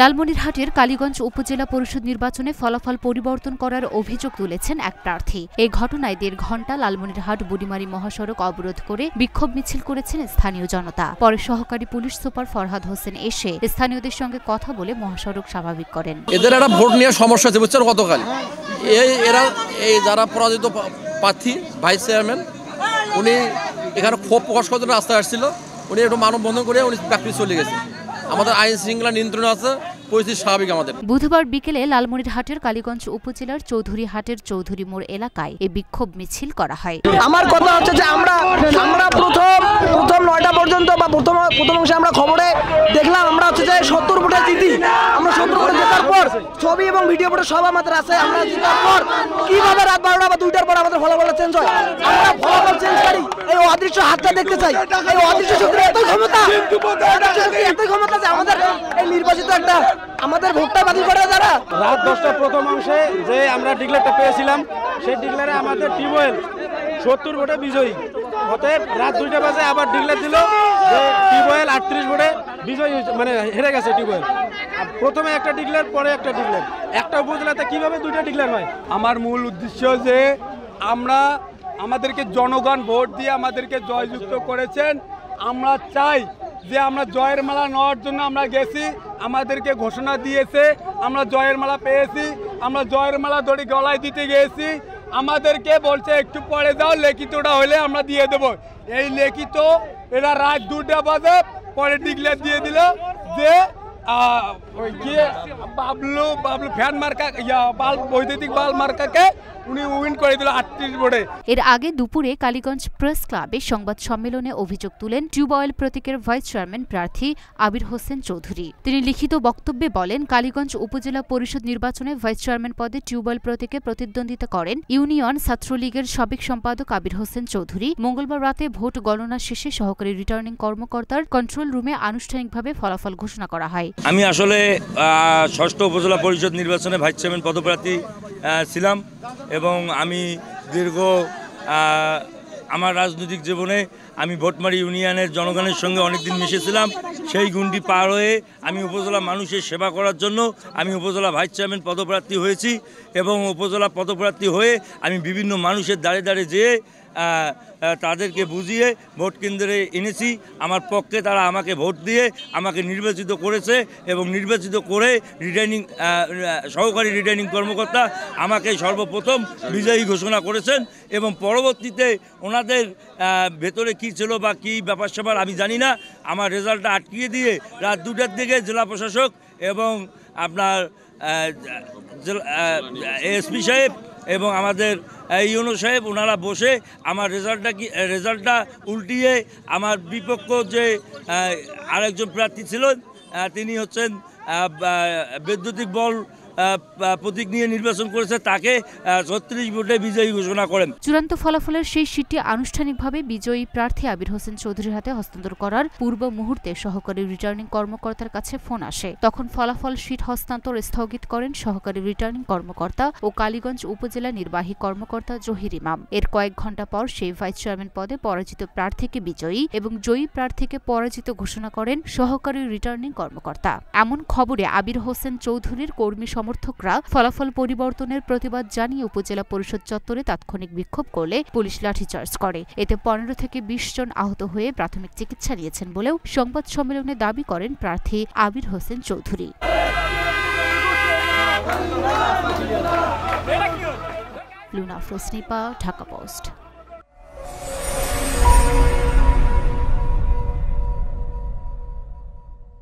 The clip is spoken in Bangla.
লালমনিরহাটের কালীগঞ্জ উপজেলা পরিষদ নির্বাচনে ফলাফল পরিবর্তন করার অভিযোগ তুলেছেন এক প্রার্থী। এই ঘটনায় দেড় ঘণ্টা লালমনিরহাট বুড়িমারি মহাসড়ক অবরোধ করে বিক্ষোভ মিছিল করেছেন স্থানীয় জনতা। পরে সহকারী পুলিশ সুপার ফরহাদ হোসেন এসে স্থানীয়দের সঙ্গে কথা বলে মহাসড়ক স্বাভাবিক করেন। এদের একটা ভোট নিয়ে সমস্যা আছে, বুঝছেন গতকাল। এই এরা, এই যারা পরাজিত প্রার্থী, ভাইস চেয়ারম্যান, উনি এখানে ক্ষোভ প্রকাশ করতে রাস্তায় আসছিল। উনি একটু মানববন্ধন করে উনি চাকরি চলে গেছে। আমাদের আইন শৃঙ্খলা নিয়ন্ত্রণে আছে পরিস্থিতি স্বাভাবিক আমাদের। বুধবার বিকেলে লালমনিরহাটের কালীগঞ্জ উপজেলার চৌধুরী হাটের চৌধুরী মোড় এলাকায় এই বিক্ষোভ মিছিল করা হয়। আমার কথা হচ্ছে যে আমরা আমরা প্রথম প্রথম নয়টা পর্যন্ত বা প্রথম প্রথম অংশে আমরা খবরে দেখলাম আমরা হচ্ছে যে সত্তর ফুটে জিতি আমরা সত্তর ফুটে জেতার পর ছবি এবং ভিডিও ফুটে সব আমাদের আছে আমরা জেতার পর কীভাবে রাত বারোটা বা দুইটার পর আমাদের ফলাফলটা চেঞ্জ হয়? আমরা ফলাফল চেঞ্জ অদৃশ্য হাতটা দেখতে চাই। এই অদৃশ্য শক্তির এত ক্ষমতা এত ক্ষমতা যে আমাদের এই নির্বাচিত একটা আমাদের ভোটটা বাতিল করে যারা। রাত দশটা প্রথম অংশে যে আমরা ডিক্লেয়ারটা পেয়েছিলাম সেই ডিক্লেয়ারে আমাদের টিউবওয়েল সত্তর ভোটে বিজয়ী। অতএব রাত দুইটা বাজে আবার ডিক্লেয়ার দিল যে টিউবওয়েল আটত্রিশ ভোটে বিজয়ী মানে হেরে গেছে টিউবওয়েল। প্রথমে একটা ডিক্লেয়ার পরে একটা ডিক্লেয়ার। একটা উপজেলাতে কীভাবে দুইটা ডিক্লেয়ার হয়? আমার মূল উদ্দেশ্য যে আমরা আমাদেরকে জনগণ ভোট দিয়ে আমাদেরকে জয়যুক্ত করেছেন। আমরা চাই যে আমরা জয়ের মালা নেওয়ার জন্য আমরা গেছি, আমাদেরকে ঘোষণা দিয়েছে, আমরা জয়ের মালা পেয়েছি, আমরা জয়ের মালা দড়ি গলায় দিতে গিয়েছি আমাদেরকে বলছে, একটু পরে যাও, লিখিতটা হলে আমরা দিয়ে দেব। এই লিখিত, এরা রাত দুটা বাজে পরে ডিক্লেয়ার দিয়ে দিল যে বাবলু বাবলু ফ্যান মার্কা বাল বৈদ্যুতিক বাল মার্কাকে উনি উইন করে দিল আটত্রিশ ভোটে এর আগে দুপুরে কালীগঞ্জ প্রেস ক্লাবে সংবাদ সম্মেলনে অভিযোগ তুলেন টিউবওয়েল প্রতীকের ভাইস চেয়ারম্যান প্রার্থী আবির হোসেন চৌধুরী। তিনি লিখিত বক্তব্যে বলেন, কালীগঞ্জ উপজেলা পরিষদ নির্বাচনে ভাইস চেয়ারম্যান পদে টিউবওয়েল প্রতীকে প্রতিদ্বন্দ্বিতা করেন ইউনিয়ন ছাত্রলীগের সাবেক সম্পাদক আবির হোসেন চৌধুরী। মঙ্গলবার রাতে ভোট গণনা শেষে সহকারী রিটার্নিং কর্মকর্তার কন্ট্রোল রুমে আনুষ্ঠানিকভাবে ফলাফল ঘোষণা করা হয়। আমি আসলে ষষ্ঠ উপজেলা পরিষদ নির্বাচনে ভাইস চেয়ারম্যান পদপ্রার্থী ছিলাম এবং আমি দীর্ঘ আমার রাজনৈতিক জীবনে আমি ভোটমারি ইউনিয়নের জনগণের সঙ্গে অনেকদিন মিশেছিলাম। সেই গুণটি পার হয়ে আমি উপজেলা মানুষের সেবা করার জন্য আমি উপজেলা ভাইস চেয়ারম্যান পদপ্রার্থী হয়েছি এবং উপজেলা পদপ্রার্থী হয়ে আমি বিভিন্ন মানুষের দাঁড়ে দাঁড়ে যেয়ে তাদেরকে বুঝিয়ে ভোট কেন্দ্রে এনেছি। আমার পক্ষে তারা আমাকে ভোট দিয়ে আমাকে নির্বাচিত করেছে এবং নির্বাচিত করে রিটার্নিং সহকারী রিটার্নিং কর্মকর্তা আমাকে সর্বপ্রথম বিজয়ী ঘোষণা করেছেন এবং পরবর্তীতে ওনাদের ভেতরে কি ছিল বা কী ব্যাপার স্যাপার আমি জানি না। আমার রেজাল্টটা আটকিয়ে দিয়ে রাত দুটার দিকে জেলা প্রশাসক এবং আপনার এসপি সাহেব এবং আমাদের ইউনো সাহেব ওনারা বসে আমার রেজাল্টটা কি রেজাল্টটা উল্টিয়ে আমার বিপক্ষ যে আরেকজন প্রার্থী ছিলেন তিনি হচ্ছেন বৈদ্যুতিক বল প্রতীক নিয়ে নির্বাচন করেছে, তাকে ছত্রিশ ভোটে বিজয়ী ঘোষণা করেন। চূড়ান্ত ফলাফলের সেই শীটটি আনুষ্ঠানিকভাবে বিজয়ী প্রার্থী আবির হোসেন চৌধুরীর হাতে হস্তান্তর করার পূর্ব মুহূর্তে সহকারী রিটার্নিং কর্মকর্তার কাছে ফোন আসে। তখন ফলাফল শীট হস্তান্তর স্থগিত করেন সহকারী রিটার্নিং কর্মকর্তা ও কালীগঞ্জ উপজেলা নির্বাহী কর্মকর্তা জহির ইমাম। এর কয়েক ঘণ্টা পর সেই ভাইস চেয়ারম্যান পদে পরাজিত প্রার্থীকে বিজয়ী এবং জয়ী প্রার্থীকে পরাজিত ঘোষণা করেন সহকারী রিটার্নিং কর্মকর্তা। এমন খবরে আবির হোসেন চৌধুরীর কর্মী সমর্থকরা ফলাফল পরিবর্তনের প্রতিবাদ জানিয়ে উপজেলা পরিষদ চত্বরে তাৎক্ষণিক বিক্ষোভ করলে পুলিশ লাঠিচার্জ করে। এতে পনেরো থেকে বিশ জন আহত হয়ে প্রাথমিক চিকিৎসা নিয়েছেন বলেও সংবাদ সম্মেলনে দাবি করেন প্রার্থী আবির হোসেন চৌধুরী। লুনা ফ্রোসনিপা ঢাকা পোস্ট।